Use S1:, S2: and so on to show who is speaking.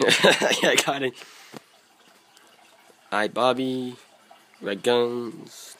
S1: yeah, I got it. Hi, Bobby, Red Guns,